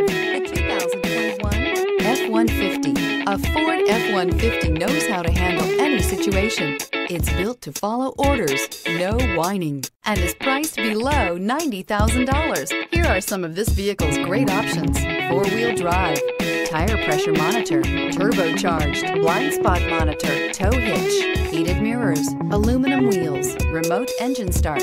the 2021 F-150. A Ford F-150 knows how to handle any situation. It's built to follow orders, no whining, and is priced below $90,000. Here are some of this vehicle's great options. Four-wheel drive, tire pressure monitor, turbocharged, blind spot monitor, tow hitch, heated mirrors, aluminum wheels, remote engine start,